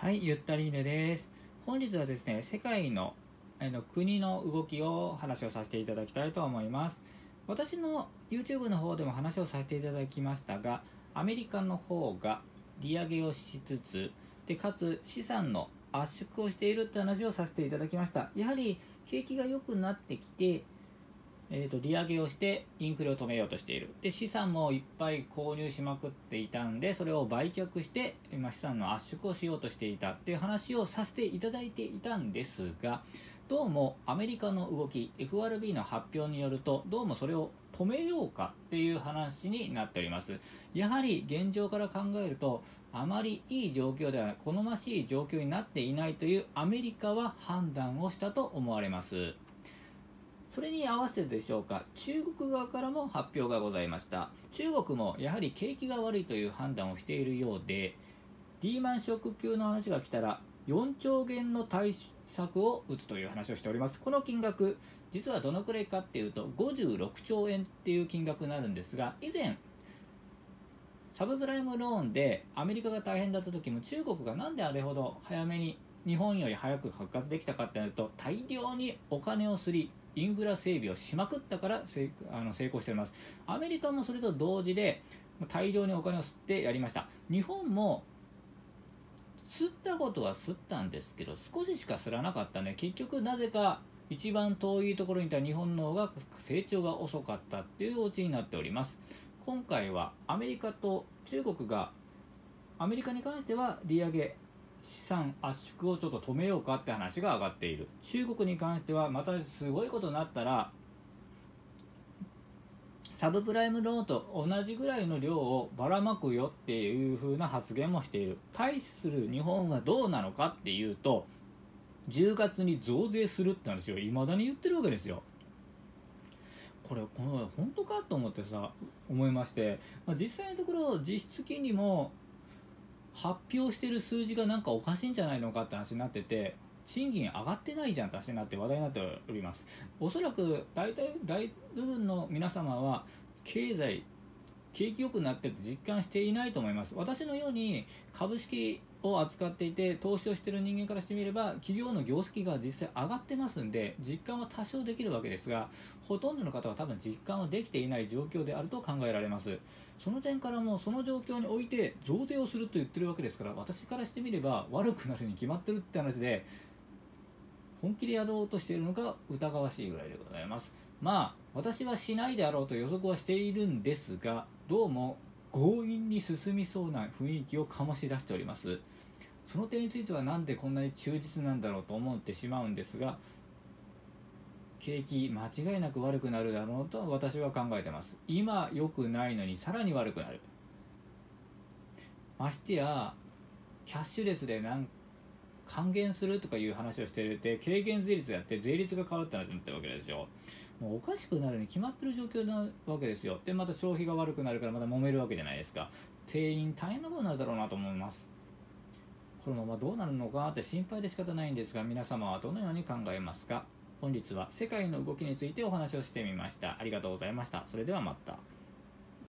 はい、ゆったり犬です。本日はですね、世界のあの国の動きを話をさせていただきたいと思います。私の YouTube の方でも話をさせていただきましたが、アメリカの方が利上げをしつつ、でかつ資産の圧縮をしているって話をさせていただきました。やはり景気が良くなってきて、えー、と利上げをしてインフレを止めようとしている。で資産もいっぱい購入しまくっていたんでそれを売却して、まあ、資産の圧縮をしようとしていたっていう話をさせていただいていたんですがどうもアメリカの動き FRB の発表によるとどうもそれを止めようかっていう話になっております。やはり現状から考えるとあまりいい状況ではない好ましい状況になっていないというアメリカは判断をしたと思われます。それに合わせてでしょうか？中国側からも発表がございました。中国もやはり景気が悪いという判断をしているようでリーマンショック級の話が来たら4兆元の対策を打つという話をしております。この金額実はどのくらいかっていうと56兆円っていう金額になるんですが以前サブプライムローンでアメリカが大変だった時も中国がなんであれほど早めに日本より早く復活できたかっていうと大量にお金をすりインフラ整備をしまくったからあの成功しております。アメリカもそれと同時で大量にお金を吸ってやりました。日本も吸ったことは吸ったんですけど少ししか吸らなかったね。結局なぜか一番遠いところにいた日本の方が成長が遅かったっていうオチになっております。今回はアメリカと中国がアメリカに関しては利上げ資産圧縮をちょっと止めようかって話が上がっている。中国に関してはまたすごいことになったらサブプライムローンと同じぐらいの量をばらまくよっていう風な発言もしている。対する日本はどうなのかっていうと10月に増税するって話をいまだに言ってるわけですよ。これこの本当かと思ってさ思いまして、まあ、実際のところ実質金利も発表してる数字がなんかおかしいんじゃないのかって話になってて賃金上がってないじゃんって話になって話題になっております。おそらく大体大部分の皆様は経済景気良くなってるって実感していないと思います。私のように株式を扱っていて投資をしている人間からしてみれば企業の業績が実際上がってますんで実感は多少できるわけですがほとんどの方は多分実感はできていない状況であると考えられます。その点からもその状況において増税をすると言ってるわけですから私からしてみれば悪くなるに決まってるって話で本気でやろうとしているのが疑わしいぐらいでございます。まあ私はしないであろうと予測はしているんですがどうも強引に進みそうな雰囲気を醸し出しております。その点については何でこんなに忠実なんだろうと思ってしまうんですが景気間違いなく悪くなるだろうと私は考えてます。今良くないのにさらに悪くなる。ましてやキャッシュレスでなん還元するとかいう話をしてて軽減税率やって税率が変わるって話になってるわけですよ。もうおかしくなるに決まってる状況なわけですよ。でまた消費が悪くなるからまた揉めるわけじゃないですか。店員大変なことになるだろうなと思います。このままどうなるのかって心配で仕方ないんですが皆様はどのように考えますか？本日は世界の動きについてお話をしてみました。ありがとうございました。それではまた。